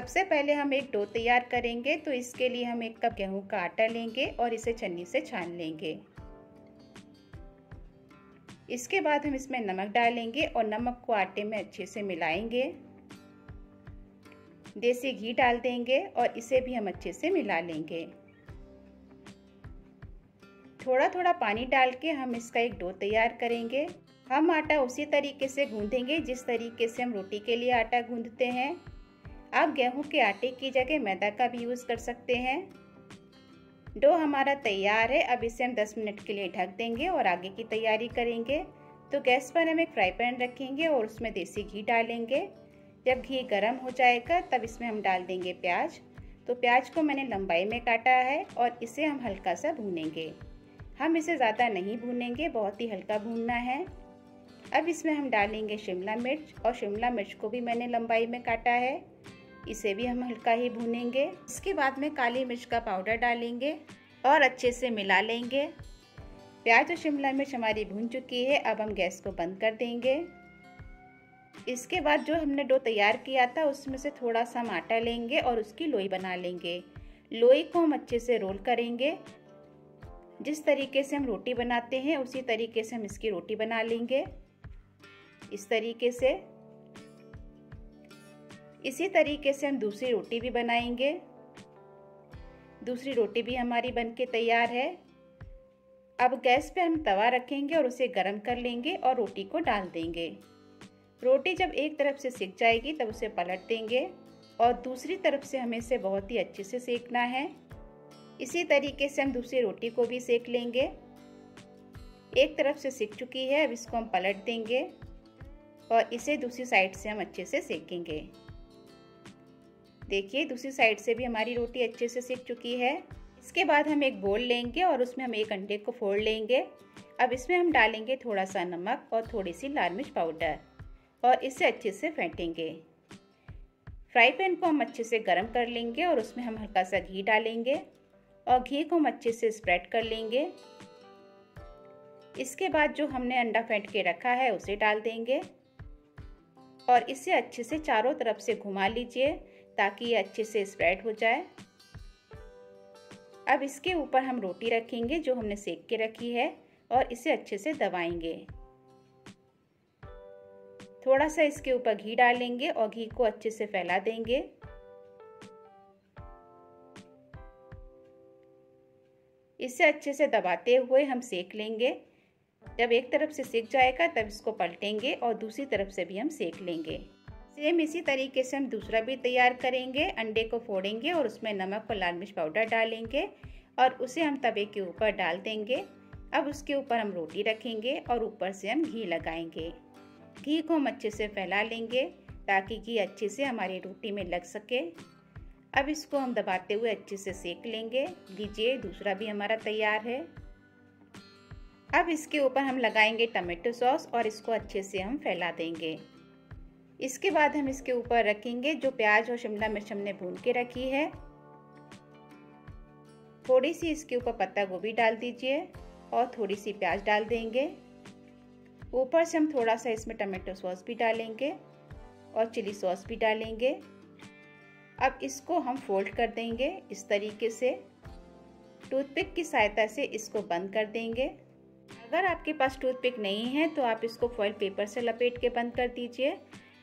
सबसे पहले हम एक डो तैयार करेंगे तो इसके लिए हम एक कप गेहूँ का आटा लेंगे और इसे छन्नी से छान लेंगे। इसके बाद हम इसमें नमक डालेंगे और नमक को आटे में अच्छे से मिलाएँगे। देसी घी डाल देंगे और इसे भी हम अच्छे से मिला लेंगे। थोड़ा थोड़ा पानी डाल के हम इसका एक डो तैयार करेंगे। हम आटा उसी तरीके से गूंदेंगे, जिस तरीके से हम रोटी के लिए आटा गूंदते हैं। आप गेहूँ के आटे की जगह मैदा का भी यूज़ कर सकते हैं। डो हमारा तैयार है, अब इसे हम 10 मिनट के लिए ढक देंगे और आगे की तैयारी करेंगे। तो गैस पर हम एक फ्राई पैन रखेंगे और उसमें देसी घी डालेंगे। जब घी गर्म हो जाएगा, तब इसमें हम डाल देंगे प्याज। तो प्याज को मैंने लंबाई में काटा है और इसे हम हल्का सा भूनेंगे। हम इसे ज़्यादा नहीं भूनेंगे, बहुत ही हल्का भूनना है। अब इसमें हम डालेंगे शिमला मिर्च और शिमला मिर्च को भी मैंने लंबाई में काटा है। इसे भी हम हल्का ही भूनेंगे। इसके बाद में काली मिर्च का पाउडर डालेंगे और अच्छे से मिला लेंगे। प्याज और शिमला मिर्च हमारी भून चुकी है, अब हम गैस को बंद कर देंगे। इसके बाद जो हमने डो तैयार किया था, उसमें से थोड़ा सा हम आटा लेंगे और उसकी लोई बना लेंगे। लोई को हम अच्छे से रोल करेंगे। जिस तरीके से हम रोटी बनाते हैं, उसी तरीके से हम इसकी रोटी बना लेंगे। इस तरीके से इसी तरीके से हम दूसरी रोटी भी बनाएँगे। दूसरी रोटी भी हमारी बनके तैयार है। अब गैस पे हम तवा रखेंगे और उसे गर्म कर लेंगे और रोटी को डाल देंगे। रोटी जब एक तरफ़ से सिक जाएगी, तब उसे पलट देंगे और दूसरी तरफ़ से हमें इसे बहुत ही अच्छे से सेकना है। इसी तरीके से हम दूसरी रोटी को भी सेक लेंगे। एक तरफ़ से सिक चुकी है, अब इसको हम पलट देंगे और इसे दूसरी साइड से हम अच्छे से सेकेंगे। देखिए, दूसरी साइड से भी हमारी रोटी अच्छे से सीख चुकी है। इसके बाद हम एक बोल लेंगे और उसमें हम एक अंडे को फोड़ लेंगे। अब इसमें हम डालेंगे थोड़ा सा नमक और थोड़ी सी लाल मिर्च पाउडर और इसे अच्छे से फेंटेंगे। फ्राई पैन को हम अच्छे से गर्म कर लेंगे और उसमें हम हल्का सा घी डालेंगे और घी को हम अच्छे से स्प्रेड कर लेंगे। इसके बाद जो हमने अंडा फेंट के रखा है, उसे डाल देंगे और इसे अच्छे से चारों तरफ़ से घुमा लीजिए। ताकि ये अच्छे से स्प्रेड हो जाए। अब इसके ऊपर हम रोटी रखेंगे जो हमने सेक के रखी है और इसे अच्छे से दबाएँगे। थोड़ा सा इसके ऊपर घी डालेंगे और घी को अच्छे से फैला देंगे। इसे अच्छे से दबाते हुए हम सेक लेंगे। जब एक तरफ़ से सेक जाएगा तब इसको पलटेंगे और दूसरी तरफ़ से भी हम सेक लेंगे। सेम इसी तरीके से हम दूसरा भी तैयार करेंगे, अंडे को फोड़ेंगे और उसमें नमक और लाल मिर्च पाउडर डालेंगे और उसे हम तवे के ऊपर डाल देंगे। अब उसके ऊपर हम रोटी रखेंगे और ऊपर से हम घी लगाएँगे। घी को हम अच्छे से फैला लेंगे ताकि घी अच्छे से हमारी रोटी में लग सके। अब इसको हम दबाते हुए अच्छे से सेक लेंगे। लीजिए, दूसरा भी हमारा तैयार है। अब इसके ऊपर हम लगाएँगे टमाटो सॉस और इसको अच्छे से हम फैला देंगे। इसके बाद हम इसके ऊपर रखेंगे जो प्याज और शिमला मिर्च हमने भून के रखी है। थोड़ी सी इसके ऊपर पत्ता गोभी डाल दीजिए और थोड़ी सी प्याज डाल देंगे। ऊपर से हम थोड़ा सा इसमें टमाटो सॉस भी डालेंगे और चिली सॉस भी डालेंगे। अब इसको हम फोल्ड कर देंगे इस तरीके से। टूथपिक की सहायता से इसको बंद कर देंगे। अगर आपके पास टूथपिक नहीं है तो आप इसको फॉइल पेपर से लपेट के बंद कर दीजिए।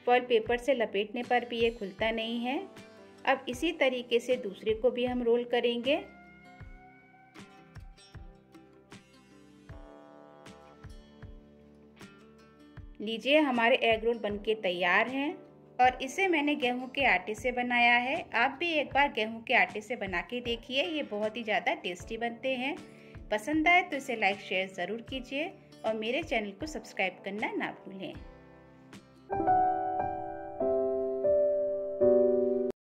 फॉइल पेपर से लपेटने पर भी ये खुलता नहीं है। अब इसी तरीके से दूसरे को भी हम रोल करेंगे। लीजिए हमारे एग रोल बनके तैयार हैं और इसे मैंने गेहूँ के आटे से बनाया है। आप भी एक बार गेहूँ के आटे से बना के देखिए, ये बहुत ही ज़्यादा टेस्टी बनते हैं। पसंद आए तो इसे लाइक, शेयर ज़रूर कीजिए और मेरे चैनल को सब्सक्राइब करना ना भूलें।